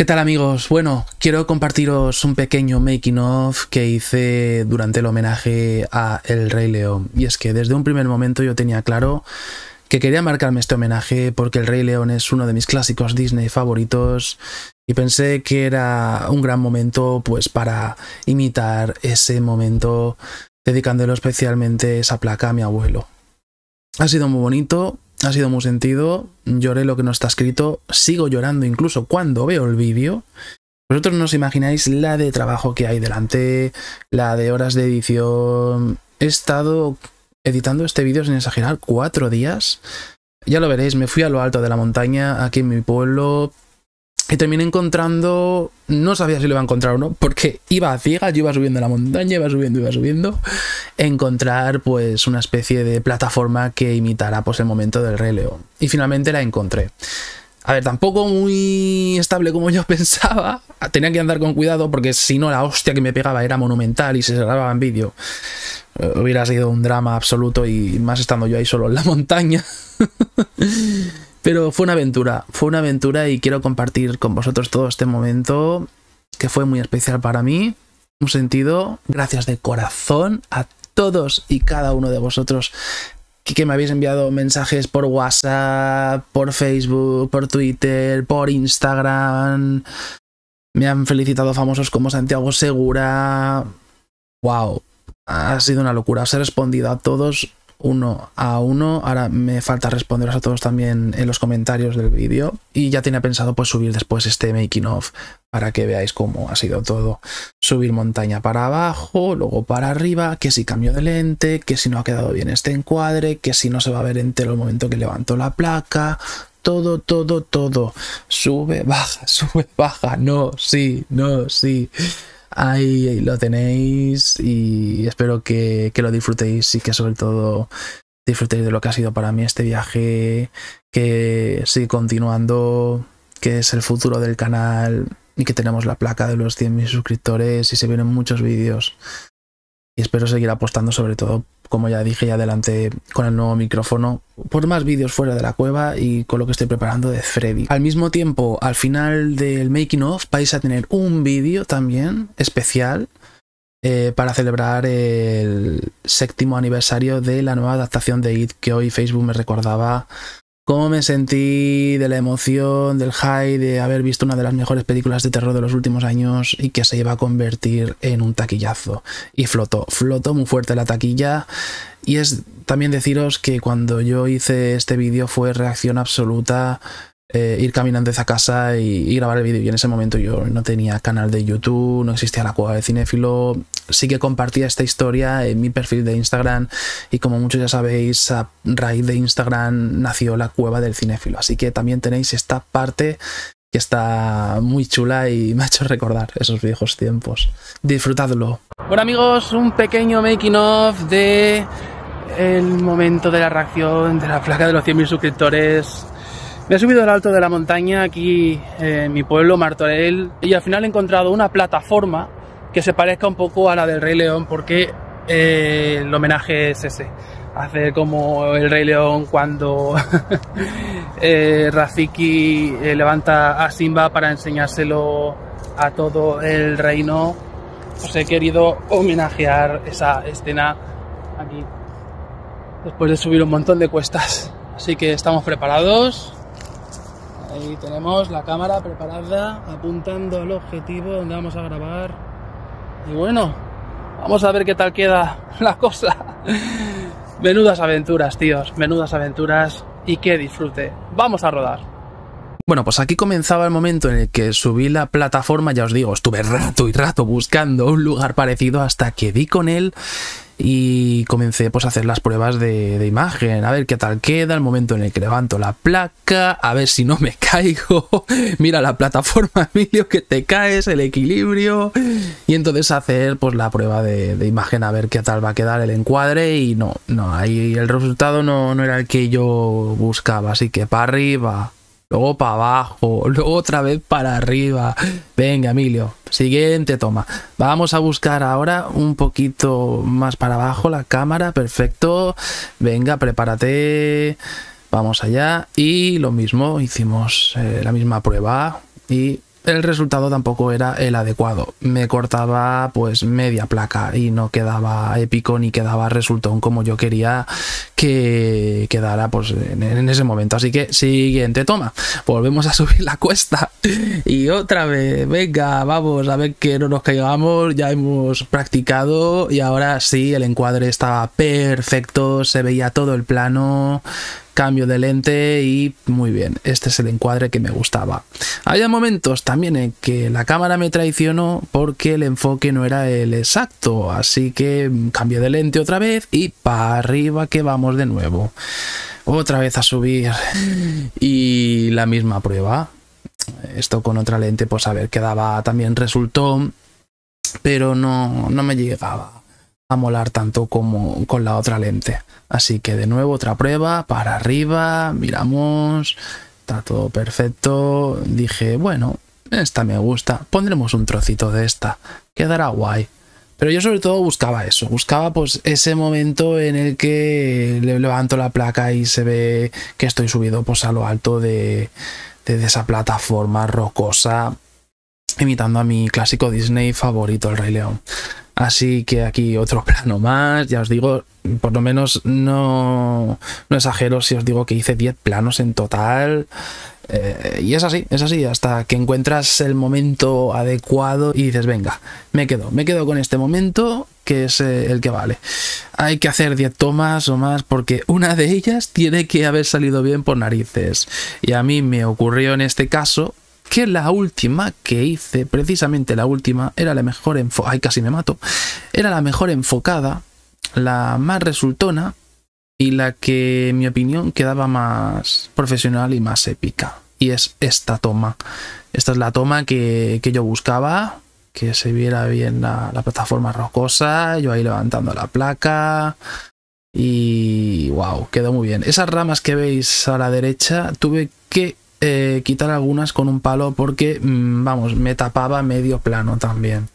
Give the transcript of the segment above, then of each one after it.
¿Qué tal amigos? Bueno, quiero compartiros un pequeño making of que hice durante el homenaje a El Rey León. Y es que desde un primer momento yo tenía claro que quería marcarme este homenaje porque El Rey León es uno de mis clásicos Disney favoritos y pensé que era un gran momento pues para imitar ese momento dedicándolo especialmente esa placa a mi abuelo. Ha sido muy bonito, ha sido muy sentido, lloré lo que no está escrito, sigo llorando incluso cuando veo el vídeo. Vosotros no os imagináis la de trabajo que hay delante, la de horas de edición. He estado editando este vídeo sin exagerar cuatro días. Ya lo veréis, me fui a lo alto de la montaña, aquí en mi pueblo, y terminé encontrando, no sabía si lo iba a encontrar o no, porque iba a ciegas, yo iba subiendo la montaña, iba subiendo, iba subiendo, encontrar pues una especie de plataforma que imitara pues el momento del Rey León. Y finalmente la encontré. A ver, tampoco muy estable como yo pensaba. Tenía que andar con cuidado porque si no la hostia que me pegaba era monumental y se grababa en vídeo. Eh, hubiera sido un drama absoluto y más estando yo ahí solo en la montaña. Pero fue una aventura, fue una aventura y quiero compartir con vosotros todo este momento que fue muy especial para mí. Un sentido, gracias de corazón a todos y cada uno de vosotros que me habéis enviado mensajes por WhatsApp, por Facebook, por Twitter, por Instagram. Me han felicitado famosos como Santiago Segura. ¡Wow! Ha sido una locura. Os he respondido a todos uno a uno. Ahora me falta responderos a todos también en los comentarios del vídeo. Y ya tenía pensado pues subir después este making of para que veáis cómo ha sido todo. Subir montaña para abajo, luego para arriba, que si cambio de lente, que si no ha quedado bien este encuadre, que si no se va a ver entero el momento que levanto la placa. Todo, todo, todo. Sube, baja, sube, baja. No, sí, no, sí. Ahí lo tenéis y espero que, lo disfrutéis y que sobre todo disfrutéis de lo que ha sido para mí este viaje que sigue continuando, que es el futuro del canal y que tenemos la placa de los 100.000 suscriptores y se vienen muchos vídeos. Y espero seguir apostando sobre todo como ya dije ya adelante con el nuevo micrófono, por más vídeos fuera de la cueva y con lo que estoy preparando de Freddy. Al mismo tiempo, al final del making of vais a tener un vídeo también especial eh, para celebrar el séptimo aniversario de la nueva adaptación de It que hoy Facebook me recordaba cómo me sentí de la emoción, del high, de haber visto una de las mejores películas de terror de los últimos años y que se iba a convertir en un taquillazo. Y flotó, flotó muy fuerte la taquilla. Y es también deciros que cuando yo hice este vídeo fue reacción absoluta eh, ir caminando hacia casa y, grabar el vídeo. Y en ese momento yo no tenía canal de YouTube, no existía la cueva de cinéfilo. Sí que compartía esta historia en mi perfil de Instagram y como muchos ya sabéis, a raíz de Instagram nació la cueva del cinéfilo. Así que también tenéis esta parte que está muy chula y me ha hecho recordar esos viejos tiempos. Disfrutadlo. Bueno amigos, un pequeño making of de el momento de la reacción de la placa de los 100.000 suscriptores me he subido al alto de la montaña aquí en mi pueblo, Martorell, y al final he encontrado una plataforma que se parezca un poco a la del Rey León porque eh, el homenaje es ese. Hacer como el Rey León cuando eh, Rafiki eh, levanta a Simba para enseñárselo a todo el reino. Pues he querido homenajear esa escena aquí después de subir un montón de cuestas. Así que estamos preparados. Ahí tenemos la cámara preparada, apuntando al objetivo donde vamos a grabar. Y bueno, vamos a ver qué tal queda la cosa. Menudas aventuras, tíos, menudas aventuras y que disfrute. Vamos a rodar. Bueno, pues aquí comenzaba el momento en el que subí la plataforma, ya os digo, estuve rato y rato buscando un lugar parecido hasta que di con él y comencé pues a hacer las pruebas de, imagen, a ver qué tal queda, el momento en el que levanto la placa, a ver si no me caigo, mira la plataforma Emilio que te caes, el equilibrio. Y entonces hacer pues la prueba de, imagen a ver qué tal va a quedar el encuadre y no, no, ahí el resultado no, no era el que yo buscaba, así que para arriba, luego para abajo, luego otra vez para arriba. Venga, Emilio, siguiente toma. Vamos a buscar ahora un poquito más para abajo la cámara, perfecto. Venga, prepárate. Vamos allá. Y lo mismo, hicimos eh, la misma prueba y el resultado tampoco era el adecuado. Me cortaba pues media placa y no quedaba épico ni quedaba resultón como yo quería que quedara pues en, ese momento. Así que siguiente toma. Volvemos a subir la cuesta y otra vez, venga, vamos a ver que no nos caigamos. Ya hemos practicado y ahora sí, el encuadre estaba perfecto, se veía todo el plano cambio de lente y muy bien, este es el encuadre que me gustaba. Había momentos también en que la cámara me traicionó porque el enfoque no era el exacto, así que cambié de lente otra vez y para arriba que vamos de nuevo. Otra vez a subir y la misma prueba. Esto con otra lente, pues a ver, quedaba también resultó, pero no, no me llegaba a molar tanto como con la otra lente. Así que de nuevo otra prueba, para arriba, miramos, está todo perfecto. Dije, bueno, esta me gusta, pondremos un trocito de esta, quedará guay. Pero yo sobre todo buscaba eso, buscaba pues ese momento en el que le levanto la placa y se ve que estoy subido pues a lo alto de, de esa plataforma rocosa, imitando a mi clásico Disney favorito, el Rey León. Así que aquí otro plano más, ya os digo, por lo menos no, no exagero si os digo que hice 10 planos en total. Eh, y es así, es así, hasta que encuentras el momento adecuado y dices, venga, me quedo, me quedo con este momento que es eh, el que vale. Hay que hacer 10 tomas o más porque una de ellas tiene que haber salido bien por narices. Y a mí me ocurrió en este caso que la última que hice, precisamente la última, era la mejor enfocada, ay casi me mato, era la mejor enfocada, la más resultona y la que en mi opinión quedaba más profesional y más épica. Y es esta toma. Esta es la toma que, yo buscaba, que se viera bien la, la plataforma rocosa, yo ahí levantando la placa, y wow, quedó muy bien. Esas ramas que veis a la derecha tuve que eh, quitar algunas con un palo porque, mm, vamos, me tapaba medio plano también.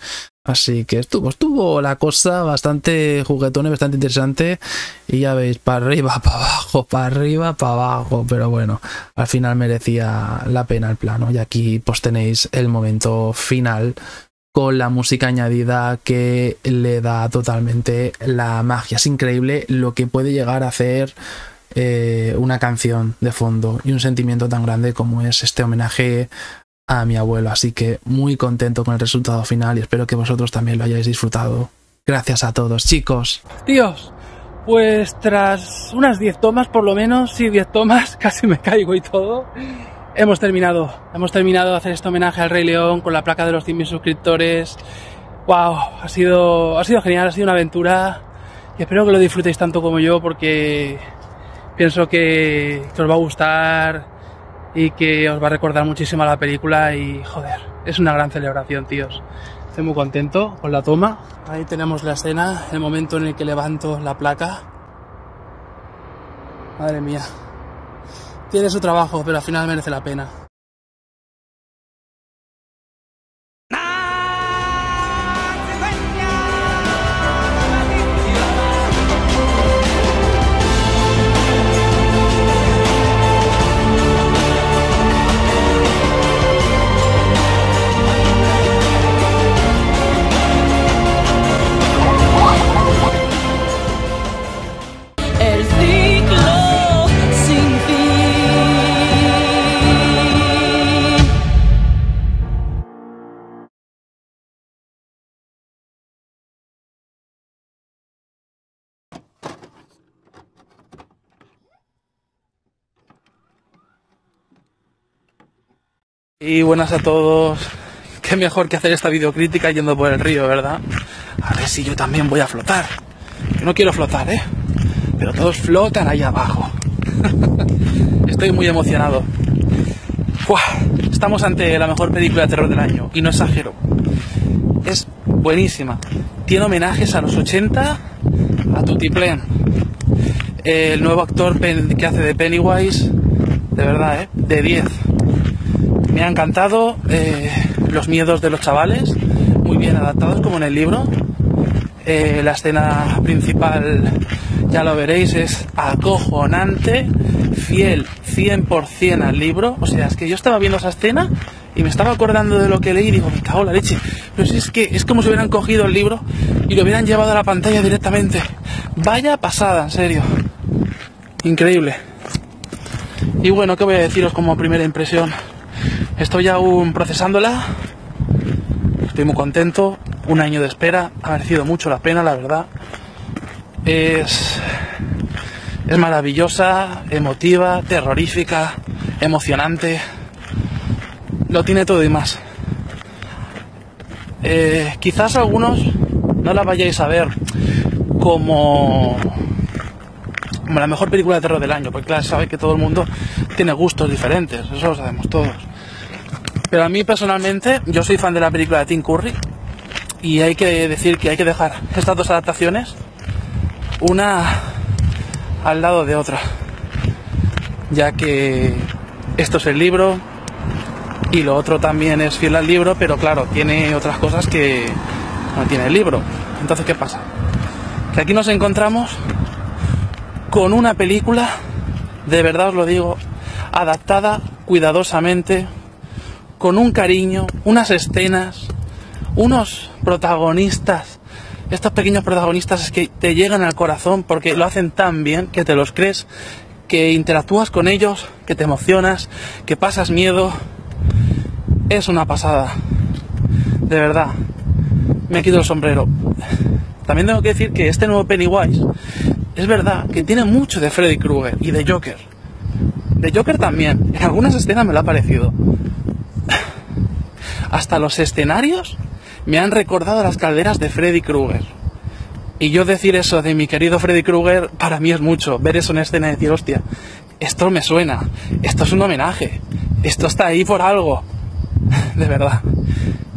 Así que estuvo, estuvo la cosa bastante juguetona, bastante interesante. Y ya veis, para arriba, para abajo, para arriba, para abajo. Pero bueno, al final merecía la pena el plano. Y aquí pues tenéis el momento final con la música añadida que le da totalmente la magia. Es increíble lo que puede llegar a hacer eh, una canción de fondo y un sentimiento tan grande como es este homenaje a mi abuelo. Así que muy contento con el resultado final y espero que vosotros también lo hayáis disfrutado. Gracias a todos, chicos. Tíos, pues tras unas 10 tomas, por lo menos, sí, 10 tomas, casi me caigo y todo. Hemos terminado, hemos terminado de hacer este homenaje al Rey León con la placa de los 100.000 suscriptores. ¡Wow! Ha sido, ha sido genial, ha sido una aventura y espero que lo disfrutéis tanto como yo porque pienso que, os va a gustar y que os va a recordar muchísimo a la película y joder, es una gran celebración, tíos. Estoy muy contento con la toma. Ahí tenemos la escena, el momento en el que levanto la placa. Madre mía. Tiene su trabajo, pero al final merece la pena. Y buenas a todos. Qué mejor que hacer esta videocrítica yendo por el río, ¿verdad? A ver si yo también voy a flotar. Yo no quiero flotar, ¿eh? Pero todos flotan ahí abajo. Estoy muy emocionado. Estamos ante la mejor película de terror del año, y no exagero. Es buenísima. Tiene homenajes a los 80, a Tutiplen. El nuevo actor que hace de Pennywise, de verdad, ¿eh? De 10 me ha encantado eh, los miedos de los chavales, muy bien adaptados como en el libro. Eh, la escena principal, ya lo veréis, es acojonante, fiel 100% al libro. O sea, es que yo estaba viendo esa escena y me estaba acordando de lo que leí y digo, me cago en la leche. Pero si es que es como si hubieran cogido el libro y lo hubieran llevado a la pantalla directamente. Vaya pasada, en serio. Increíble. Y bueno, ¿qué voy a deciros como primera impresión? Estoy aún procesándola. Estoy muy contento. Un año de espera. Ha merecido mucho la pena, la verdad. Es, es maravillosa, emotiva, terrorífica, emocionante. Lo tiene todo y más. Eh, quizás algunos no la vayáis a ver como, como la mejor película de terror del año, porque claro, sabe que todo el mundo tiene gustos diferentes, eso lo sabemos todos. Pero a mí personalmente, yo soy fan de la película de Tim Curry y hay que decir que hay que dejar estas dos adaptaciones una al lado de otra, ya que esto es el libro y lo otro también es fiel al libro, pero claro, tiene otras cosas que no tiene el libro. Entonces, ¿qué pasa? Que aquí nos encontramos con una película, de verdad os lo digo, adaptada cuidadosamente, con un cariño, unas escenas, unos protagonistas. Estos pequeños protagonistas es que te llegan al corazón porque lo hacen tan bien que te los crees, que interactúas con ellos, que te emocionas, que pasas miedo. Es una pasada. De verdad. Me quito el sombrero. También tengo que decir que este nuevo Pennywise es verdad que tiene mucho de Freddy Krueger y de Joker. De Joker también. En algunas escenas me lo ha parecido. Hasta los escenarios me han recordado las calderas de Freddy Krueger. Y yo decir eso de mi querido Freddy Krueger, para mí es mucho. Ver eso en escena y decir, hostia, esto me suena. Esto es un homenaje. Esto está ahí por algo. De verdad.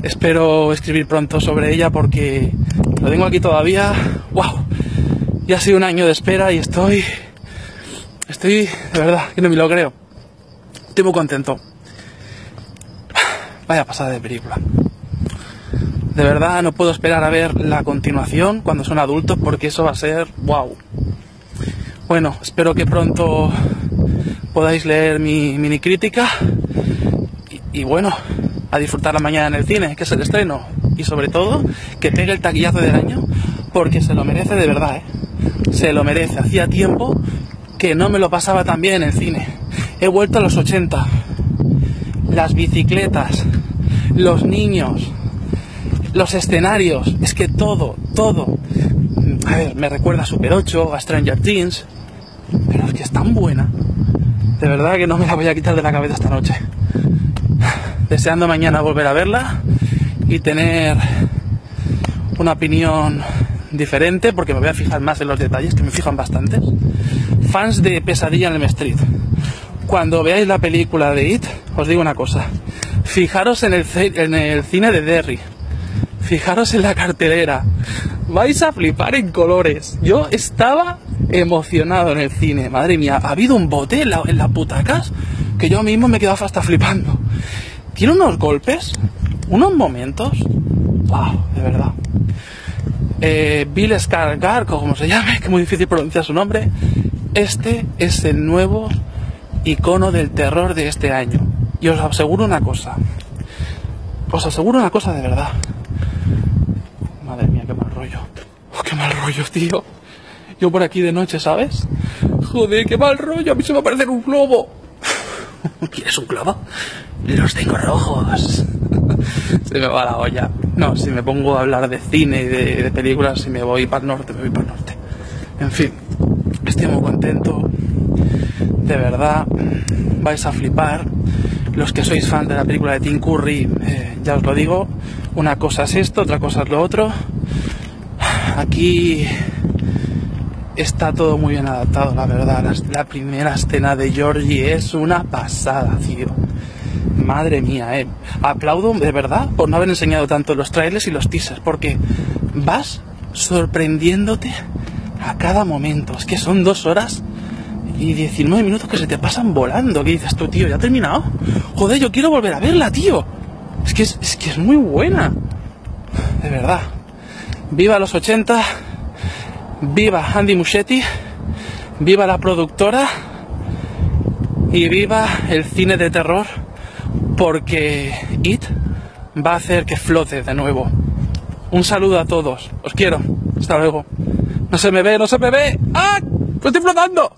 Espero escribir pronto sobre ella porque lo tengo aquí todavía. ¡Wow! Ya ha sido un año de espera y estoy. Estoy, de verdad, que no me lo creo. Estoy muy contento. Vaya pasada de película. De verdad no puedo esperar a ver la continuación cuando son adultos porque eso va a ser wow. Bueno, espero que pronto podáis leer mi mini crítica y, y bueno, a disfrutar la mañana en el cine, que es el estreno. Y sobre todo, que pegue el taquillazo del año, porque se lo merece de verdad, ¿eh? Se lo merece. Hacía tiempo que no me lo pasaba tan bien en el cine. He vuelto a los 80. Las bicicletas, los niños, los escenarios, es que todo, todo. A ver, me recuerda a Super 8, a Stranger Things, pero es que es tan buena. De verdad que no me la voy a quitar de la cabeza esta noche deseando mañana volver a verla y tener una opinión diferente porque me voy a fijar más en los detalles que me fijan bastantes. Fans de Pesadilla en el Street, cuando veáis la película de It, os digo una cosa, fijaros en el, cine de Derry, fijaros en la cartelera, vais a flipar en colores. Yo estaba emocionado en el cine, madre mía, ha habido un bote en, la, en las butacas que yo mismo me he quedado hasta flipando tiene unos golpes, unos momentos. ¡Wow! De verdad. Eh, Bill Skarsgård, como se llame, que es muy difícil pronunciar su nombre. Este es el nuevo icono del terror de este año. Y os aseguro una cosa. Os aseguro una cosa de verdad. Madre mía, qué mal rollo. Oh, qué mal rollo, tío. Yo por aquí de noche, ¿sabes? Joder, qué mal rollo. A mí se me va a parecer un globo. ¿Quieres un globo? Los tengo rojos. se me va la olla. No, si me pongo a hablar de cine y de, de películas, si me voy para el norte, me voy para el norte. En fin, estoy muy contento. De verdad, vais a flipar. Los que sois fan de la película de Tim Curry, eh, ya os lo digo. Una cosa es esto, otra cosa es lo otro. Aquí está todo muy bien adaptado, la verdad. La, la, primera escena de Georgie es una pasada, tío. Madre mía, eh. Aplaudo de verdad por no haber enseñado tanto los trailers y los teasers, porque vas sorprendiéndote a cada momento. Es que son dos horas y 19 minutos que se te pasan volando. ¿Qué dices tú, tío? ¿Ya ha terminado? Joder, yo quiero volver a verla, tío. Es que es, es que es muy buena. De verdad. Viva los 80 viva Andy Muschietti, viva la productora y viva el cine de terror porque It va a hacer que flote de nuevo. Un saludo a todos. Os quiero. Hasta luego. No se me ve, no se me ve. ¡Ah! ¡Estoy flotando!